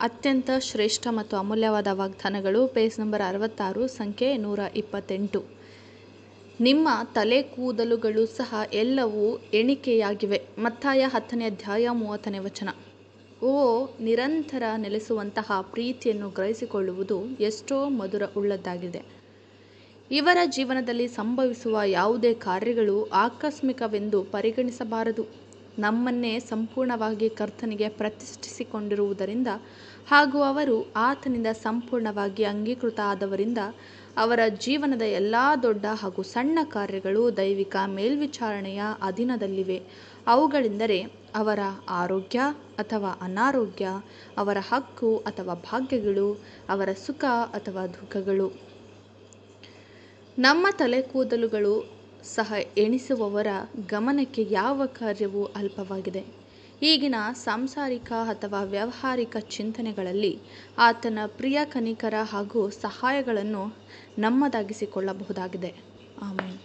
ಅತ್ಯಂತ ಶ್ರೇಷ್ಠ ಮತ್ತು ಅಮೂಲ್ಯವಾದ ವಾಗ್ದಾನಗಳು. ಪೇಜ್ ನಂಬರ್ ಅರವತ್ತಾರು, ಸಂಖ್ಯೆ ನೂರ ಇಪ್ಪತ್ತೆಂಟು. ನಿಮ್ಮ ತಲೆ ಕೂದಲುಗಳು ಸಹ ಎಲ್ಲವೂ ಎಣಿಕೆಯಾಗಿವೆ. ಮತ್ತಾಯ ಹತ್ತನೇ ಅಧ್ಯಾಯ ಮೂವತ್ತನೇ ವಚನ. ಓ, ನಿರಂತರ ನೆಲೆಸುವಂತಹ ಪ್ರೀತಿಯನ್ನು ಗ್ರಹಿಸಿಕೊಳ್ಳುವುದು ಎಷ್ಟೋ ಮಧುರ ಉಳ್ಳದ್ದಾಗಿದೆ. ಇವರ ಜೀವನದಲ್ಲಿ ಸಂಭವಿಸುವ ಯಾವುದೇ ಕಾರ್ಯಗಳು ಆಕಸ್ಮಿಕವೆಂದು ಪರಿಗಣಿಸಬಾರದು. ನಮ್ಮನ್ನೇ ಸಂಪೂರ್ಣವಾಗಿ ಕರ್ತನಿಗೆ ಪ್ರತಿಷ್ಠಿಸಿಕೊಂಡಿರುವುದರಿಂದ ಹಾಗೂ ಅವರು ಆತನಿಂದ ಸಂಪೂರ್ಣವಾಗಿ ಅಂಗೀಕೃತ ಆದವರಿಂದ ಅವರ ಜೀವನದ ಎಲ್ಲ ದೊಡ್ಡ ಹಾಗೂ ಸಣ್ಣ ಕಾರ್ಯಗಳು ದೈವಿಕ ಮೇಲ್ವಿಚಾರಣೆಯ ಅಧೀನದಲ್ಲಿವೆ. ಅವುಗಳೆಂದರೆ ಅವರ ಆರೋಗ್ಯ ಅಥವಾ ಅನಾರೋಗ್ಯ, ಅವರ ಹಕ್ಕು ಅಥವಾ ಭಾಗ್ಯಗಳು, ಅವರ ಸುಖ ಅಥವಾ ದುಃಖಗಳು. ನಮ್ಮ ತಲೆ ಕೂದಲುಗಳು ಸಹ ಎಣಿಸುವವರ ಗಮನಕ್ಕೆ ಯಾವ ಕಾರ್ಯವೂ ಅಲ್ಪವಾಗಿದೆ. ಈಗಿನ ಸಾಂಸಾರಿಕ ಅಥವಾ ವ್ಯಾವಹಾರಿಕ ಚಿಂತನೆಗಳಲ್ಲಿ ಆತನ ಪ್ರಿಯ ಕನಿಕರ ಹಾಗೂ ಸಹಾಯಗಳನ್ನು ನಮ್ಮದಾಗಿಸಿಕೊಳ್ಳಬಹುದಾಗಿದೆ. ಆಮೇಲೆ